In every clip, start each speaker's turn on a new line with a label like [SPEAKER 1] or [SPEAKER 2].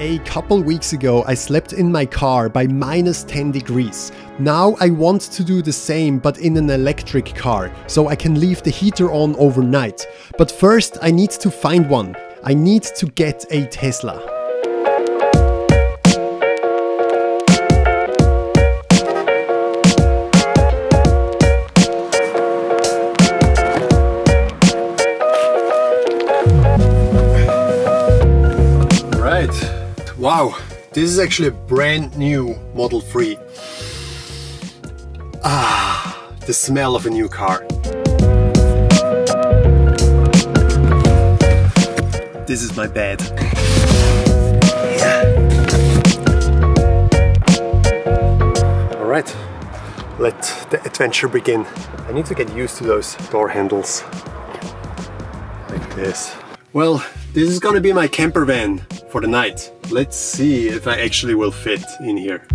[SPEAKER 1] A couple weeks ago I slept in my car by minus 10 degrees. Now I want to do the same but in an electric car, so I can leave the heater on overnight. But first I need to find one. I need to get a Tesla. This is actually a brand new Model 3. Ah, the smell of a new car. This is my bed. Yeah. Alright, let the adventure begin. I need to get used to those door handles. Like this. Well, this is gonna be my camper van for the night. Let's see if I actually will fit in here.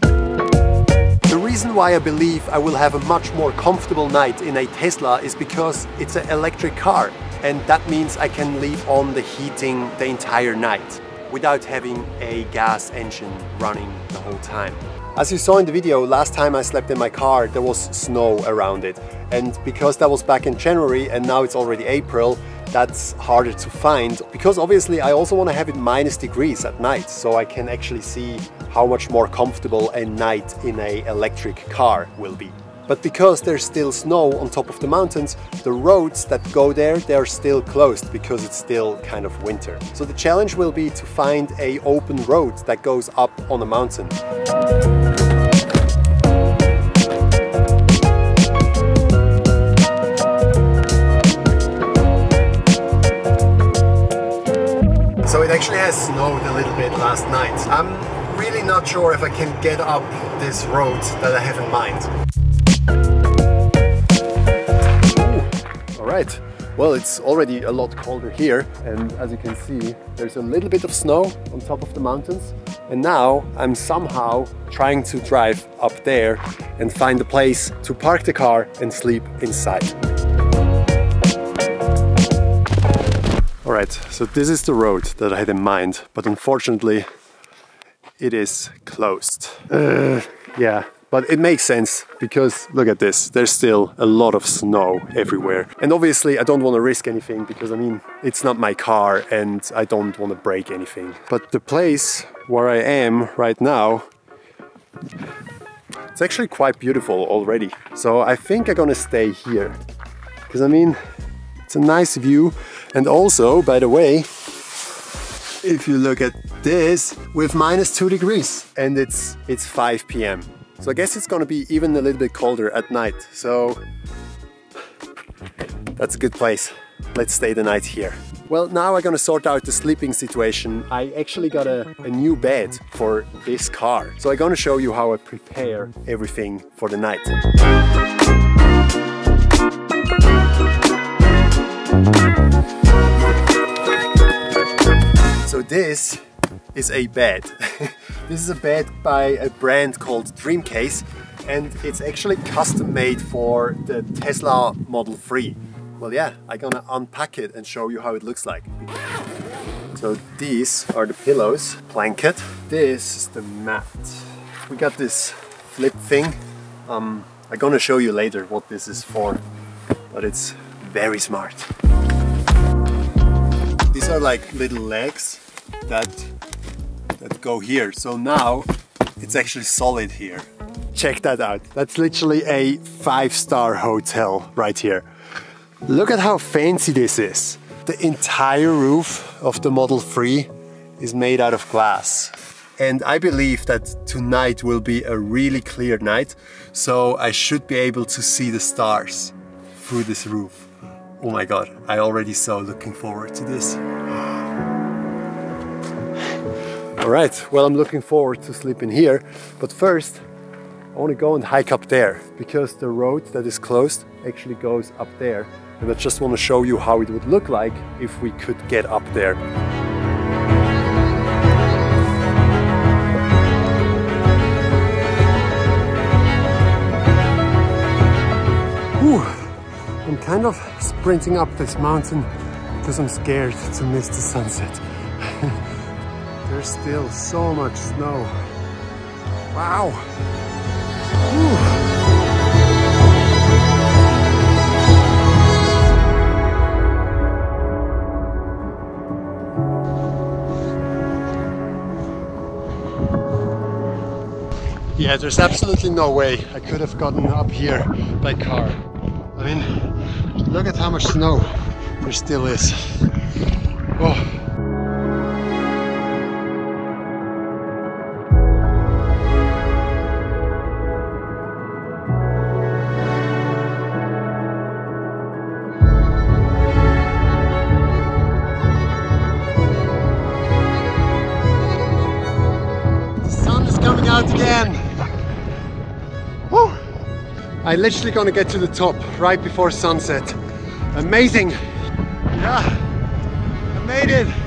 [SPEAKER 1] The reason why I believe I will have a much more comfortable night in a Tesla is because it's an electric car and that means I can leave on the heating the entire night without having a gas engine running the whole time. As you saw in the video, last time I slept in my car there was snow around it and because that was back in January and now it's already April that's harder to find because obviously I also want to have it minus degrees at night so I can actually see how much more comfortable a night in a electric car will be. But because there's still snow on top of the mountains, the roads that go there, they're still closed because it's still kind of winter. So the challenge will be to find a open road that goes up on a mountain. Snowed a little bit last night. I'm really not sure if I can get up this road that I have in mind. All right. Well, it's already a lot colder here and as you can see, there's a little bit of snow on top of the mountains. And now I'm somehow trying to drive up there and find a place to park the car and sleep inside. Alright, so this is the road that I had in mind, but unfortunately it is closed. Uh, yeah, but it makes sense because look at this, there's still a lot of snow everywhere. And obviously I don't want to risk anything because I mean, it's not my car and I don't want to break anything. But the place where I am right now, it's actually quite beautiful already. So I think I'm gonna stay here. Because I mean, it's a nice view. And also, by the way, if you look at this, with minus two degrees and it's, it's 5 p.m. So I guess it's gonna be even a little bit colder at night. So that's a good place. Let's stay the night here. Well, now I'm gonna sort out the sleeping situation. I actually got a, a new bed for this car. So I'm gonna show you how I prepare everything for the night. This is a bed. this is a bed by a brand called Dreamcase and it's actually custom made for the Tesla Model 3. Well yeah, I'm gonna unpack it and show you how it looks like. So these are the pillows, blanket. This is the mat. We got this flip thing. Um, I'm gonna show you later what this is for, but it's very smart. These are like little legs that that go here. So now it's actually solid here. Check that out. That's literally a five-star hotel right here. Look at how fancy this is. The entire roof of the Model 3 is made out of glass. And I believe that tonight will be a really clear night, so I should be able to see the stars through this roof. Oh my god, I already so looking forward to this. Alright, well I'm looking forward to sleeping here, but first I want to go and hike up there because the road that is closed actually goes up there and I just want to show you how it would look like if we could get up there. Whew. I'm kind of sprinting up this mountain because I'm scared to miss the sunset. There's still so much snow. Wow. Whew. Yeah, there's absolutely no way I could have gotten up here by car. I mean, look at how much snow there still is. Oh. I literally gonna get to the top right before sunset. Amazing. Yeah, I made it.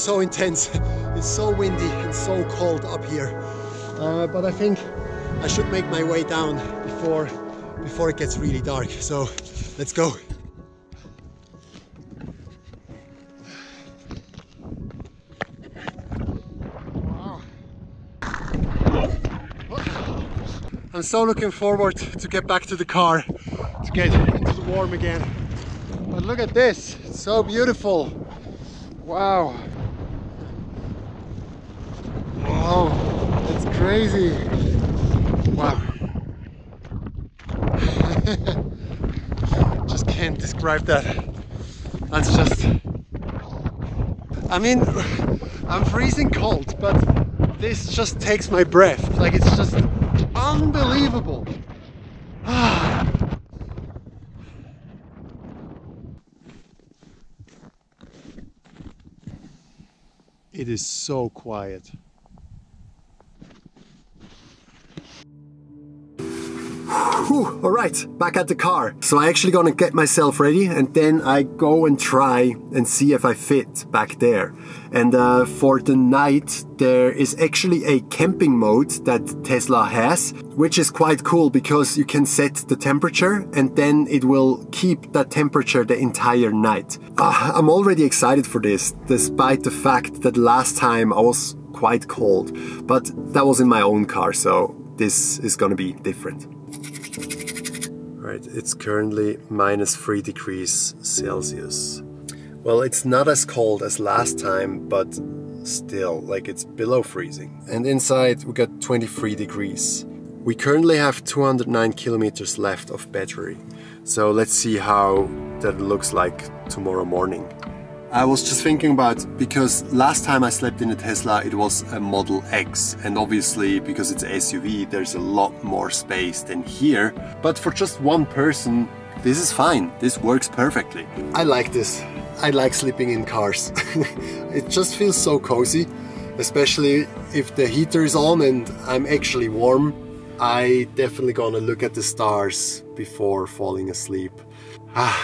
[SPEAKER 1] So intense. It's so windy and so cold up here. Uh, but I think I should make my way down before before it gets really dark. So let's go. I'm so looking forward to get back to the car, to get into the warm again. But look at this, it's so beautiful. Wow. Oh, it's crazy. Wow. just can't describe that. That's just... I mean, I'm freezing cold, but this just takes my breath. Like, it's just unbelievable. it is so quiet. All right, back at the car. So I actually gonna get myself ready and then I go and try and see if I fit back there. And uh, for the night, there is actually a camping mode that Tesla has, which is quite cool because you can set the temperature and then it will keep that temperature the entire night. Uh, I'm already excited for this, despite the fact that last time I was quite cold, but that was in my own car, so this is gonna be different. Right, it's currently minus 3 degrees Celsius. Well, it's not as cold as last time, but still, like it's below freezing. And inside we got 23 degrees. We currently have 209 kilometers left of battery. So let's see how that looks like tomorrow morning. I was just thinking about because last time I slept in a Tesla it was a Model X. And obviously because it's SUV there's a lot more space than here. But for just one person this is fine. This works perfectly. I like this. I like sleeping in cars. It just feels so cozy especially if the heater is on and I'm actually warm. I definitely gonna look at the stars before falling asleep. Ah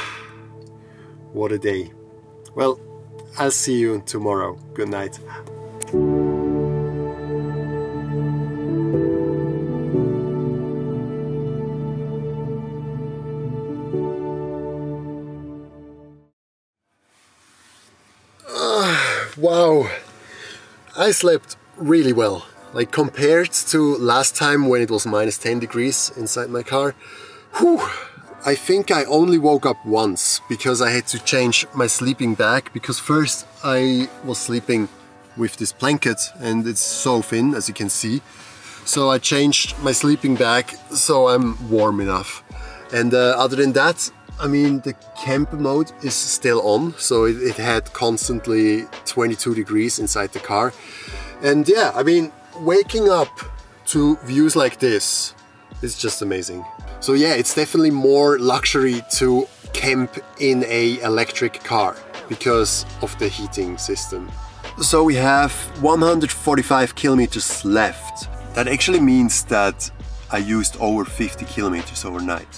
[SPEAKER 1] what a day well, I'll see you tomorrow. Good night. Uh, wow, I slept really well. Like compared to last time when it was minus 10 degrees inside my car. Whew, I think I only woke up once because I had to change my sleeping bag because first I was sleeping with this blanket and it's so thin as you can see. So I changed my sleeping bag so I'm warm enough. And uh, other than that, I mean, the camp mode is still on, so it, it had constantly 22 degrees inside the car. And yeah, I mean, waking up to views like this is just amazing. So yeah, it's definitely more luxury to camp in a electric car because of the heating system. So we have 145 kilometers left. That actually means that I used over 50 kilometers overnight,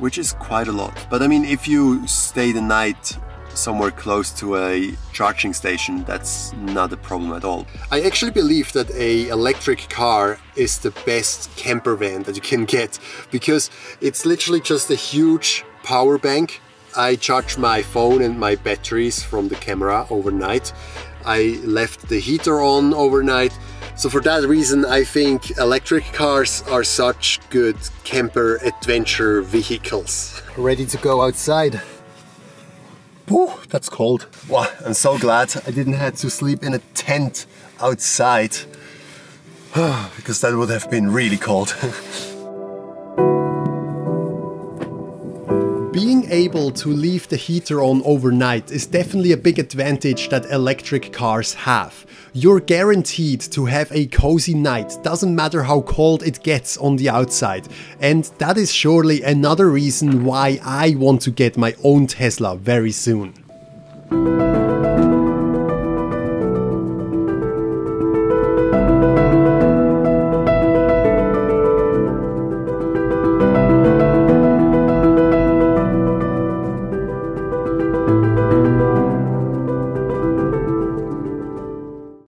[SPEAKER 1] which is quite a lot. But I mean, if you stay the night somewhere close to a charging station, that's not a problem at all. I actually believe that a electric car is the best camper van that you can get because it's literally just a huge power bank. I charge my phone and my batteries from the camera overnight. I left the heater on overnight. So for that reason, I think electric cars are such good camper adventure vehicles. Ready to go outside. Whew, that's cold. Wow, I'm so glad I didn't have to sleep in a tent outside because that would have been really cold. able to leave the heater on overnight is definitely a big advantage that electric cars have. You're guaranteed to have a cozy night, doesn't matter how cold it gets on the outside. And that is surely another reason why I want to get my own Tesla very soon.